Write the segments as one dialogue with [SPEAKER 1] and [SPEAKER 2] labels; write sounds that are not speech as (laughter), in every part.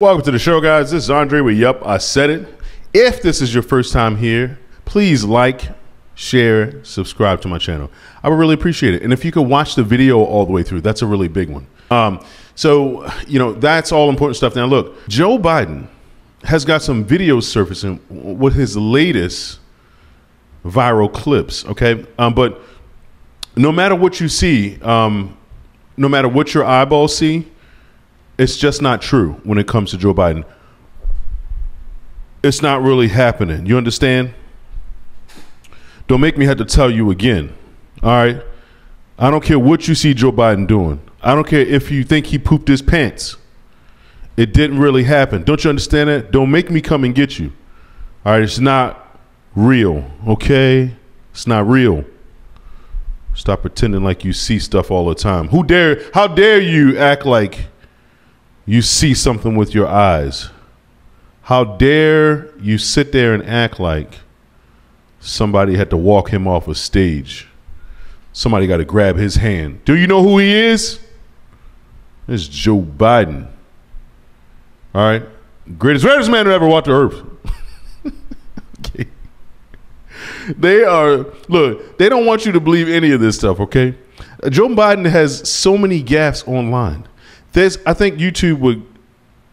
[SPEAKER 1] Welcome to the show, guys. This is Andre with Yup, I Said It. If this is your first time here, please like, share, subscribe to my channel. I would really appreciate it. And if you could watch the video all the way through, that's a really big one. Um, so, you know, that's all important stuff. Now, look, Joe Biden has got some videos surfacing with his latest viral clips, okay? Um, but no matter what you see, um, no matter what your eyeballs see, it's just not true when it comes to Joe Biden. It's not really happening. You understand? Don't make me have to tell you again. All right? I don't care what you see Joe Biden doing. I don't care if you think he pooped his pants. It didn't really happen. Don't you understand that? Don't make me come and get you. All right? It's not real, okay? It's not real. Stop pretending like you see stuff all the time. Who dare how dare you act like you see something with your eyes? How dare you sit there and act like somebody had to walk him off a stage? Somebody got to grab his hand. Do you know who he is? It's Joe Biden. All right. Greatest, greatest man who ever walked the earth. (laughs) okay. They are, look, they don't want you to believe any of this stuff, okay? Joe Biden has so many gaffes online. There's, I think YouTube would,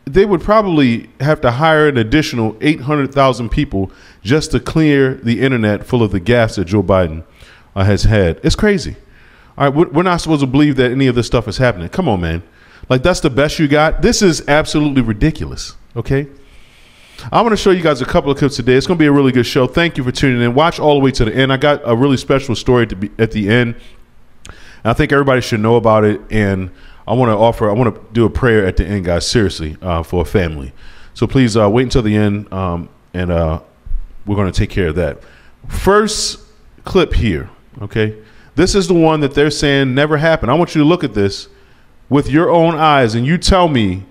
[SPEAKER 1] they would probably have to hire an additional 800,000 people just to clear the internet full of the gaffes that Joe Biden uh, has had. It's crazy. All right, we're not supposed to believe that any of this stuff is happening. Come on, man. Like that's the best you got. This is absolutely ridiculous. Okay. I want to show you guys a couple of clips today. It's going to be a really good show. Thank you for tuning in. Watch all the way to the end. I got a really special story to be at the end. I think everybody should know about it. And I want to offer, I want to do a prayer at the end, guys. Seriously, uh, for a family. So please uh, wait until the end, um, and uh, we're going to take care of that. First clip here. Okay, this is the one that they're saying never happened. I want you to look at this with your own eyes and you tell me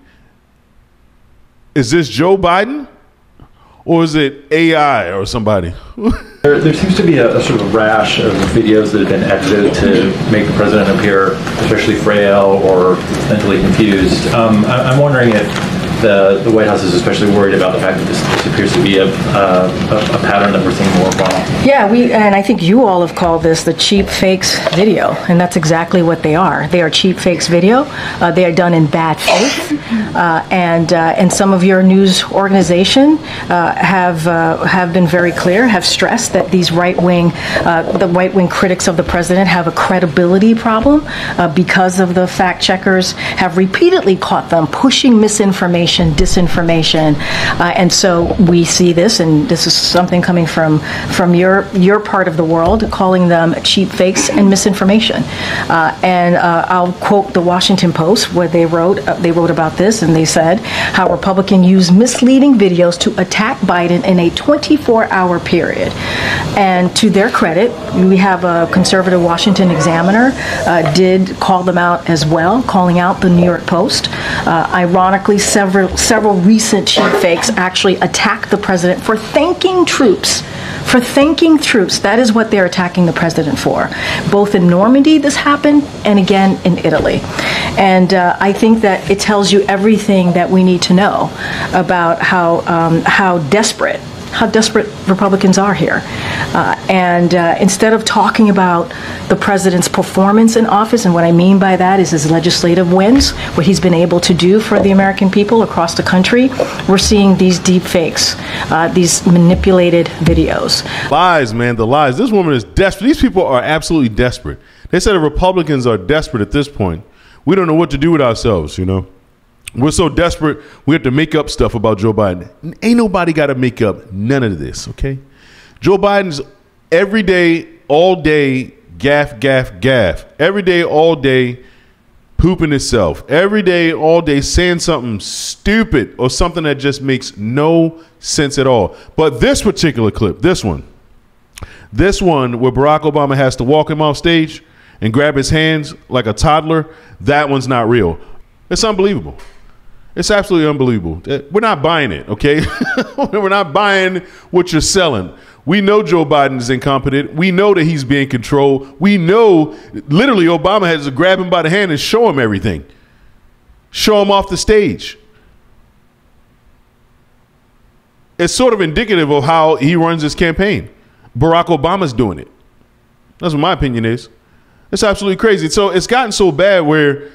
[SPEAKER 1] is this Joe Biden or is it AI or somebody? (laughs)
[SPEAKER 2] there, there, seems to be a, a, sort of rash of videos that have been edited to make the president appear especially frail or mentally confused. Um, I, I'm wondering if the, the White House is especially worried about the fact that this, this appears to be a, uh, a, a, pattern that we're seeing more often.
[SPEAKER 3] Yeah, we and I think you all have called this the cheap fakes video, and that's exactly what they are. They are cheap fakes video. Uh, they are done in bad faith, (laughs) uh, and uh, and some of your news organization uh, have uh, have been very clear, have stressed that these right wing, the right wing critics of the president have a credibility problem because of the fact checkers have repeatedly caught them pushing misinformation misinformation, disinformation, uh, and so we see this, and this is something coming from from your your part of the world, calling them cheap fakes and misinformation. Uh, and uh, I'll quote the Washington Post where they wrote uh, they wrote about this, and they said how Republican used misleading videos to attack Biden in a 24-hour period. And to their credit, we have a conservative Washington Examiner uh, did call them out as well, calling out the New York Post. Uh, ironically, several several, recent cheap fakes actually attack the president for thanking troops for thanking troops. That is what they're attacking the president for. Both in Normandy, this happened, and again in Italy. And uh, I think that it tells you everything that we need to know about how um, how desperate how desperate Republicans are here. Uh, and uh, instead of talking about the president's performance in office, and what I mean by that is his legislative wins, what he's been able to do for the American people across the country, we're seeing these deep fakes, uh, these manipulated videos.
[SPEAKER 1] Lies, man, the lies. This woman is desperate. These people are absolutely desperate. They said the Republicans are desperate at this point. We don't know what to do with ourselves, you know. We're so desperate, we have to make up stuff about Joe Biden. Ain't nobody got to make up none of this, okay? Joe Biden's every day, all day, gaffe, gaffe, gaffe. Every day, all day, pooping itself. Every day, all day, saying something stupid or something that just makes no sense at all. But this particular clip, this one, this one where Barack Obama has to walk him off stage and grab his hands like a toddler, that one's not real. It's unbelievable. It's absolutely unbelievable. Uh, we're not buying it, okay? (laughs) We're not buying what you're selling. We know Joe Biden is incompetent. We know that he's being controlled. We know literally Obama has to grab him by the hand and show him everything. Show him off the stage. it's sort of indicative of how he runs his campaign. Barack Obama's doing it. That's what my opinion is. It's absolutely crazy. So it's gotten so bad where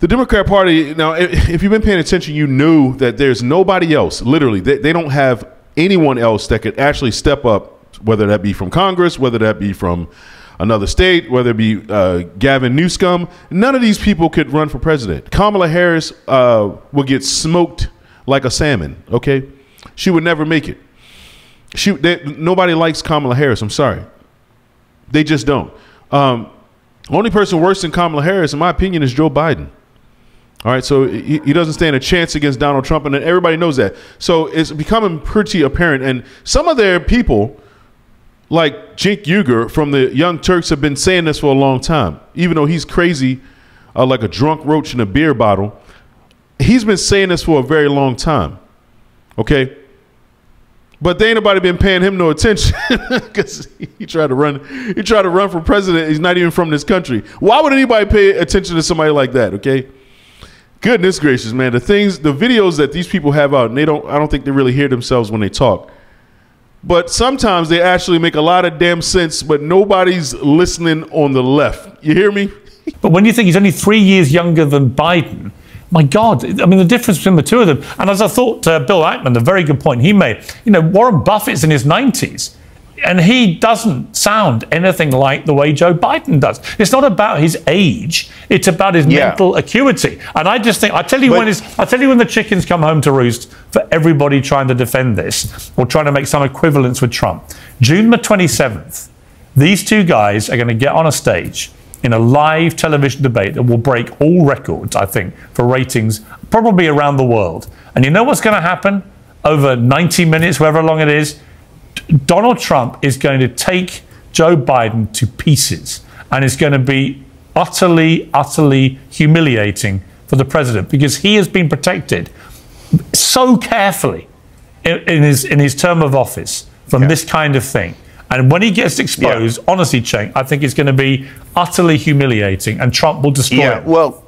[SPEAKER 1] the Democrat Party now, if, you've been paying attention, you knew that there's nobody else. Literally, they, they don't have anyone else that could actually step up, whether that be from Congress, whether that be from another state, whether it be uh, Gavin Newsom. None of these people could run for president. Kamala Harris uh, would get smoked like a salmon. Okay, she would never make it. She they, nobody likes Kamala Harris. I'm sorry, they just don't. Um, only person worse than Kamala Harris, in my opinion, is Joe Biden. All right, so he, he, doesn't stand a chance against Donald Trump, and everybody knows that. So it's becoming pretty apparent. And some of their people, like Cenk Uygur from the Young Turks, have been saying this for a long time. Even though he's crazy, uh, like a drunk roach in a beer bottle, he's been saying this for a very long time. Okay, but there ain't nobody been paying him no attention (laughs) because he tried to run. He tried to run for president. He's not even from this country. Why would anybody pay attention to somebody like that? Okay. Goodness gracious, man! The things, the videos that these people have out, and they don't. I don't think they really hear themselves when they talk. But sometimes they actually make a lot of damn sense, but nobody's listening on the left. You hear me? (laughs)
[SPEAKER 4] but when you think he's only three years younger than Biden, my God, I mean, the difference between the two of them. And as I thought, uh, Bill Ackman, the very good point he made, you know, Warren Buffett's in his 90s. And he doesn't sound anything like the way Joe Biden does. It's not about his age; it's about his yeah. mental acuity. And I just think I tell you but, when I tell you when the chickens come home to roost for everybody trying to defend this or trying to make some equivalence with Trump. June the twenty seventh, these two guys are going to get on a stage in a live television debate that will break all records, I think, for ratings probably around the world. And you know what's going to happen over 90 minutes, however long it is? Donald Trump is going to take Joe Biden to pieces and it's going to be utterly, utterly humiliating for the president because he has been protected so carefully in, in his, in his term of office from yeah. this kind of thing. And when he gets exposed, yeah. honestly, Cenk, I think it's going to be utterly humiliating, and Trump will destroy yeah,
[SPEAKER 5] it. Well,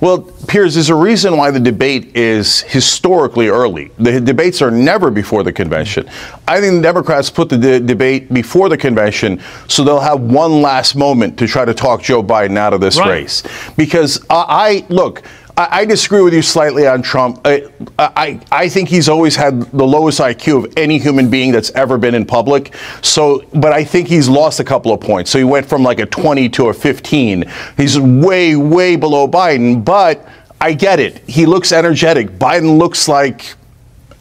[SPEAKER 5] well, Piers, there's a reason why the debate is historically early. The debates are never before the convention. I think the Democrats put the de- debate before the convention so they'll have one last moment to try to talk Joe Biden out of this right. race. Because I, I look, I, I disagree with you slightly on Trump. I, I, I think he's always had the lowest IQ of any human being that's ever been in public. So, but I think he's lost a couple of points. So he went from like a 20 to a 15. He's way, way below Biden. But I get it. He looks energetic. Biden looks like,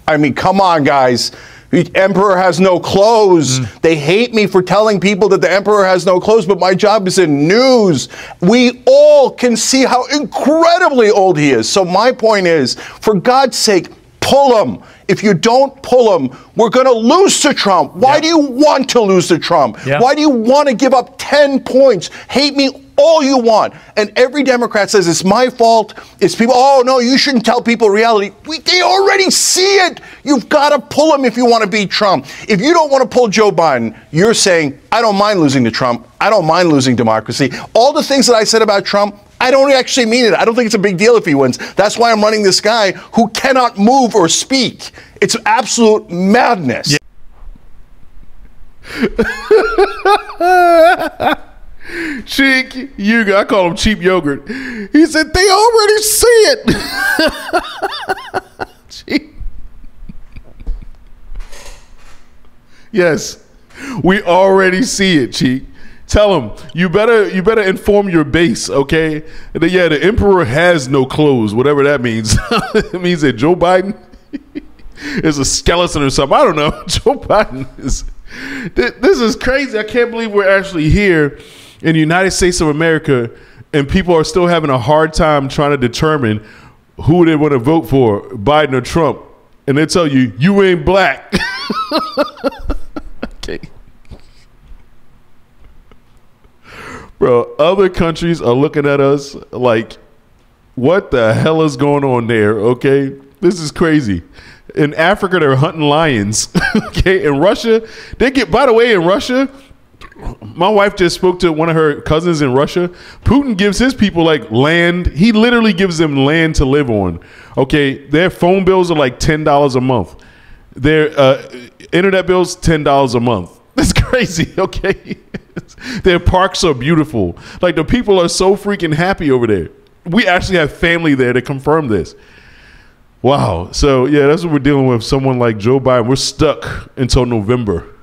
[SPEAKER 5] I mean, come on, guys. The emperor has no clothes. Mm. They hate me for telling people that the emperor has no clothes, but my job is in news. We all can see how incredibly old he is. So my point is, for God's sake, pull him. If you don't pull him, we're going to lose to Trump. Why do you want to lose to Trump? Why do you want to give up 10 points? Hate me all you want. And every Democrat says it's my fault. It's people, oh no, you shouldn't tell people reality. We, they already see it. You've got to pull them if you want to beat Trump. If you don't want to pull Joe Biden, you're saying, I don't mind losing to Trump. I don't mind losing democracy. All the things that I said about Trump, I don't actually mean it. I don't think it's a big deal if he wins. That's why I'm running this guy who cannot move or speak. It's absolute madness. Yeah. (laughs)
[SPEAKER 1] Cheek Yuga, I call him cheap yogurt. He said they already see it. (laughs) Yes, we already see it, Cheek. Tell him you better you better inform your base, okay? Then, yeah, the emperor has no clothes, whatever that means. (laughs) it means that Joe Biden (laughs) is a skeleton or something. I don't know. (laughs) Joe Biden is. This is crazy. I can't believe we're actually here in the United States of America, and people are still having a hard time trying to determine who they want to vote for, Biden or Trump, and they tell you you ain't black. Bro, other countries are looking at us like, what the hell is going on there? Okay. This is crazy. In Africa, they're hunting lions. (laughs) okay. In Russia, they get, by the way, in Russia, my wife just spoke to one of her cousins in Russia. Putin gives his people like land. He literally gives them land to live on. Okay, their phone bills are like ten dollars a month. Their uh, internet bills ten dollars a month. (laughs) That's crazy. (laughs) Okay, (laughs) their parks are beautiful. Like the people are so freaking happy over there. We actually have family there to confirm this. Wow. So yeah, that's what we're dealing with. Someone like Joe Biden. We're stuck until November.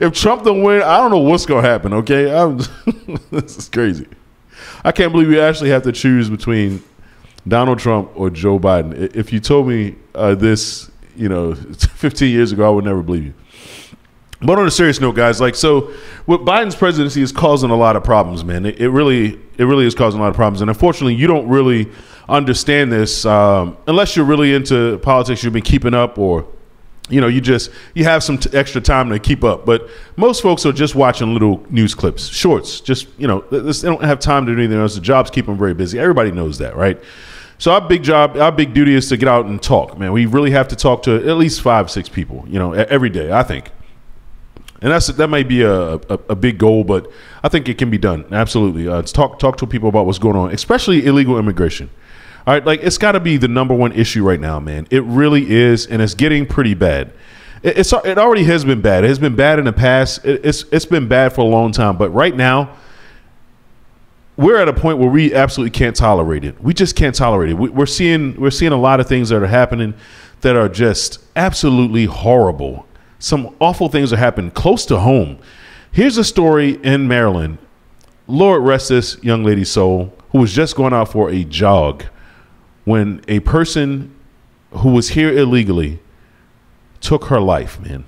[SPEAKER 1] if Trump don't win, I don't know what's gonna happen. Okay, I'm, this is crazy. I can't believe we actually have to choose between Donald Trump or Joe Biden. If you told me uh, this, you know, 15 years ago, I would never believe you. But on a serious note, guys, like so, what Biden's presidency is causing a lot of problems, man. It, it really, it really is causing a lot of problems, and unfortunately, you don't really understand this um, unless you're really into politics. You've been keeping up, or you know, you just you have some t- extra time to keep up. But most folks are just watching little news clips, shorts. Just you know, they don't have time to do anything else. The jobs keep them very busy. Everybody knows that, right? So our big job, our big duty is to get out and talk, man. We really have to talk to at least five, six people, you know, every day. I think and that's that might be a, a, a, big goal, but I think it can be done. Absolutely, uh, talk talk to people about what's going on, especially illegal immigration. All right, like it's got to be the number one issue right now, man. It really is, and it's getting pretty bad. It, it's it already has been bad. It has been bad in the past. It, it's it's been bad for a long time, but right now. We're at a point where we absolutely can't tolerate it. We just can't tolerate it. We, we're seeing we're seeing a lot of things that are happening that are just absolutely horrible some awful things are happening close to home. Here's a story in Maryland. Lord rest this young lady's soul, who was just going out for a jog when a person who was here illegally took her life, man.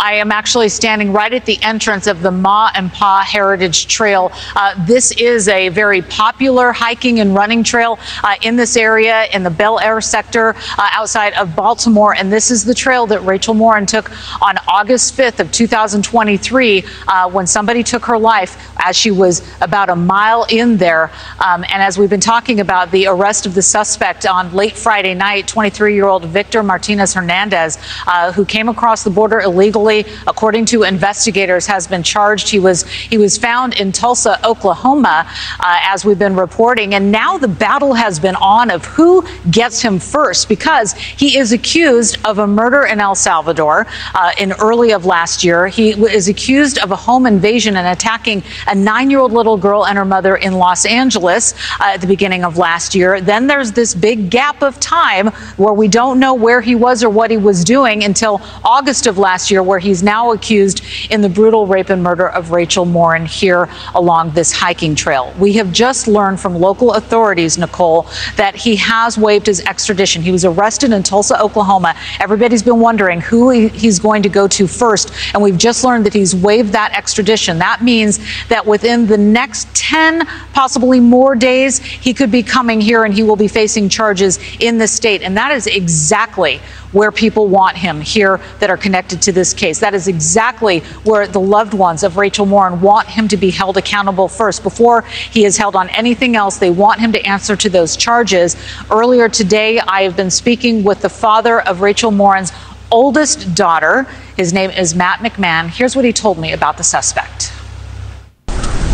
[SPEAKER 6] I am actually standing right at the entrance of the Ma and Pa Heritage Trail. Uh, this is a very popular hiking and running trail uh, in this area in the Bel Air sector uh, outside of Baltimore. And this is the trail that Rachel Morin took on August 5th of 2023 uh, when somebody took her life as she was about a mile in there. Um, and as we've been talking about the arrest of the suspect on late Friday night, 23 year old Victor Martinez Hernandez, uh, who came across the border illegally according to investigators, has been charged. He was he was found in Tulsa, Oklahoma, uh, as we've been reporting, and now the battle has been on of who gets him first because he is accused of a murder in El Salvador uh, in early of last year. He is accused of a home invasion and attacking a nine-year-old little girl and her mother in Los Angeles uh, at the beginning of last year. Then there's this big gap of time where we don't know where he was or what he was doing until August of last year, where he's now accused in the brutal rape and murder of Rachel Morin here along this hiking trail. We have just learned from local authorities, Nicole, that he has waived his extradition. He was arrested in Tulsa, Oklahoma. Everybody's been wondering who he's going to go to first, and we've just learned that he's waived that extradition. That means that within the next 10, possibly more days, he could be coming here and he will be facing charges in the state. And that is exactly where people want him here that are connected to this case. That is exactly where the loved ones of Rachel Morin want him to be held accountable first. Before he is held on anything else, they want him to answer to those charges. Earlier today, I have been speaking with the father of Rachel Morin's oldest daughter. His name is Matt McMahon. Here's what he told me about the suspect.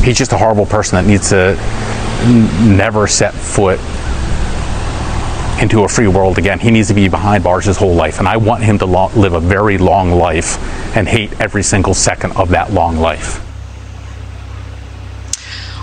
[SPEAKER 7] He's just a horrible person that needs to never set foot into a free world again. He needs to be behind bars his whole life. And I want him to live a very long life and hate every single second of that long life.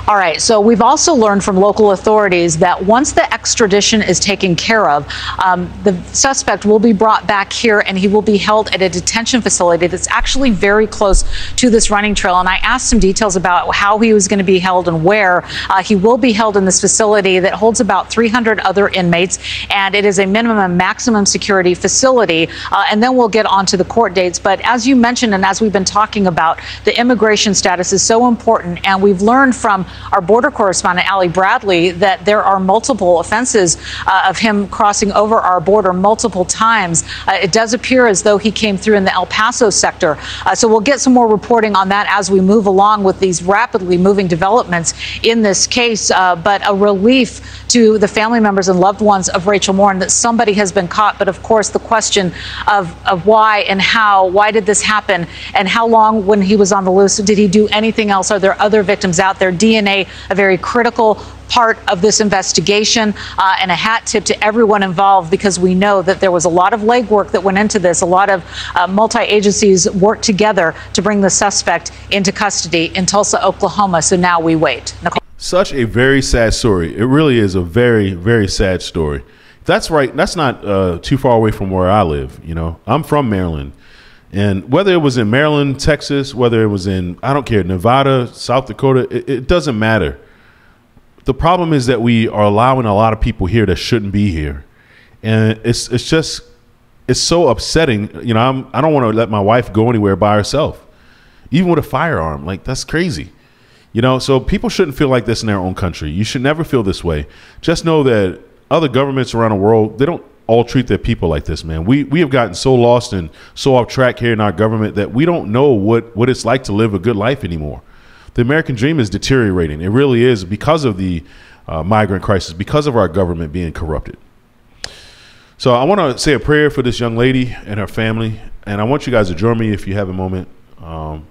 [SPEAKER 6] All right, so we've also learned from local authorities that once the extradition is taken care of, um, the suspect will be brought back here and he will be held at a detention facility that's actually very close to this running trail. And I asked some details about how he was going to be held and where. Uh, he will be held in this facility that holds about 300 other inmates, and it is a minimum and maximum security facility. Uh, and then we'll get on to the court dates. But as you mentioned, and as we've been talking about, the immigration status is so important, and we've learned from our border correspondent, Ali Bradley, that there are multiple offenses uh, of him crossing over our border multiple times. Uh, it does appear as though he came through in the El Paso sector. Uh, so we'll get some more reporting on that as we move along with these rapidly moving developments in this case. Uh, but a relief to the family members and loved ones of Rachel Morin that somebody has been caught. But of course, the question of, of why and how, why did this happen, and how long when he was on the loose did he do anything else? Are there other victims out there? DNA been a, a very critical part of this investigation uh, and a hat tip to everyone involved because we know that there was a lot of legwork that went into this. A lot of uh, multi agencies worked together to bring the suspect into custody in Tulsa, Oklahoma. So now we wait. Nicole.
[SPEAKER 1] Such a very sad story. It really is a very, very sad story. That's right. That's not uh, too far away from where I live. You know, I'm from Maryland. And whether it was in Maryland, Texas, whether it was in, I don't care, Nevada, South Dakota, it, it doesn't matter the problem is that we are allowing a lot of people here that shouldn't be here, and it's it's just it's so upsetting. You know, I'm I don't want to let my wife go anywhere by herself, even with a firearm. Like that's crazy. You know, so people shouldn't feel like this in their own country. You should never feel this way. Just know that other governments around the world they don't all treat their people like this, man. We we have gotten so lost and so off track here in our government that we don't know what what it's like to live a good life anymore the American dream is deteriorating. It really is because of the uh, migrant crisis, because of our government being corrupted. So I want to say a prayer for this young lady and her family, and I want you guys to join me if you have a moment. Um,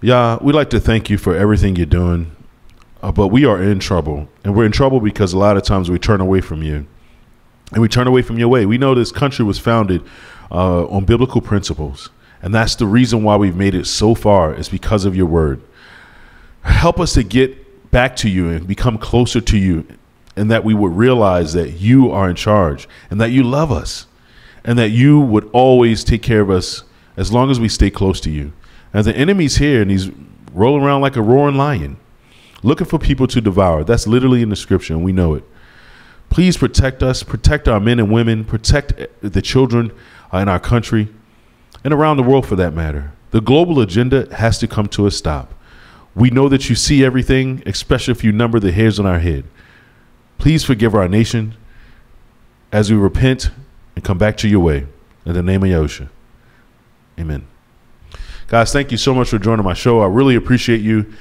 [SPEAKER 1] yeah, we'd like to thank you for everything you're doing, uh, but we are in trouble, and we're in trouble because a lot of times we turn away from you, and we turn away from your way. We know this country was founded uh, on biblical principles. And that's the reason why we've made it so far, is because of your word. Help us to get back to you and become closer to you, and that we would realize that you are in charge and that you love us, and that you would always take care of us as long as we stay close to you. And the enemy's here and he's rolling around like a roaring lion, looking for people to devour. That's literally in the scripture, and we know it. Please protect us, protect our men and women, protect eh, the children uh, in our country and around the world for that matter. The global agenda has to come to a stop. We know that you see everything, especially if you number the hairs on our head. Please forgive our nation as we repent and come back to your way. In the name of Yahusha. Amen. Guys, thank you so much for joining my show. I really appreciate you.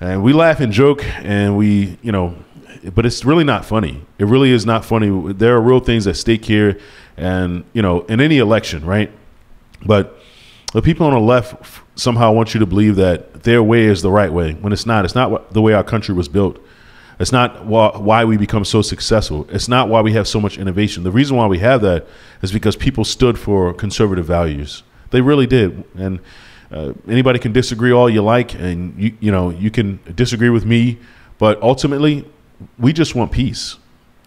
[SPEAKER 1] And we laugh and joke and we, you know, but it's really not funny. It really is not funny. There are real things at stake here. And, you know, in any election, right? But the people on the left somehow want you to believe that their way is the right way when it's not. It's not the way our country was built. It's not why we become so successful. It's not why we have so much innovation. The reason why we have that is because people stood for conservative values. They really did. And uh, anybody can disagree all you like, and you you know you can disagree with me, but ultimately, we just want peace.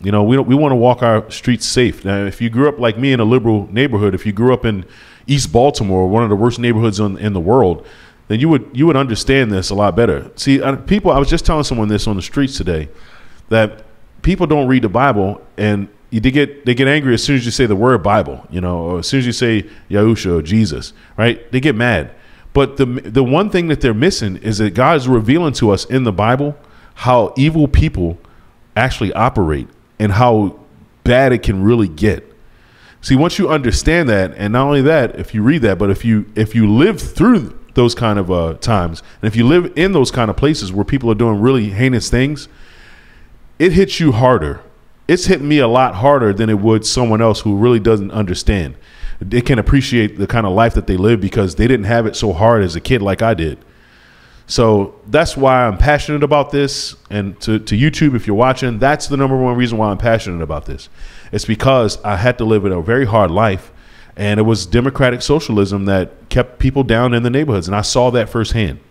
[SPEAKER 1] You know, we we want to walk our streets safe. Now, if you grew up like me in a liberal neighborhood, if you grew up in East Baltimore, one of the worst neighborhoods in, in the world, then you would you would understand this a lot better. See, uh, people. I was just telling someone this on the streets today that people don't read the Bible and they get they get angry as soon as you say the word Bible, you know, or as soon as you say Yahusha or Jesus, right? They get mad. But the the one thing that they're missing is that God is revealing to us in the Bible how evil people actually operate and how bad it can really get. See, once you understand that, and not only that, if you read that, but if you if you live through those kind of uh, times, and if you live in those kind of places where people are doing really heinous things, it hits you harder. It's hit me a lot harder than it would someone else who really doesn't understand. They can appreciate the kind of life that they live because they didn't have it so hard as a kid like I did. So that's why I'm passionate about this. And to, to YouTube, if you're watching, that's the number one reason why I'm passionate about this. It's because I had to live in a very hard life. And it was democratic socialism that kept people down in the neighborhoods. And I saw that firsthand.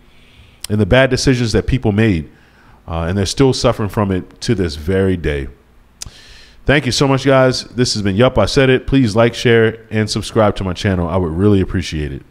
[SPEAKER 1] And the bad decisions that people made. Uh, and they're still suffering from it to this very day. Thank you so much, guys. This has been Yup, I Said It. Please like, share, and subscribe to my channel. I would really appreciate it.